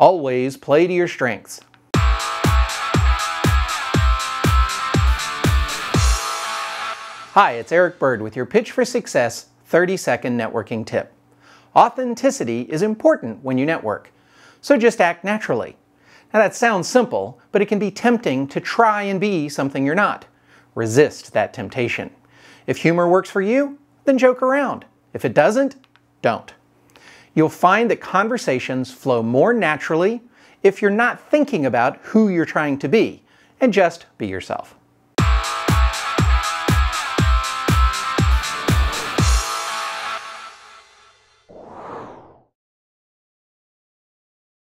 Always play to your strengths. Hi, it's Eric Byrd with your Pitch for Success 30 second networking tip. Authenticity is important when you network, so just act naturally. Now that sounds simple, but it can be tempting to try and be something you're not. Resist that temptation. If humor works for you, then joke around. If it doesn't, don't. You'll find that conversations flow more naturally if you're not thinking about who you're trying to be, and just be yourself.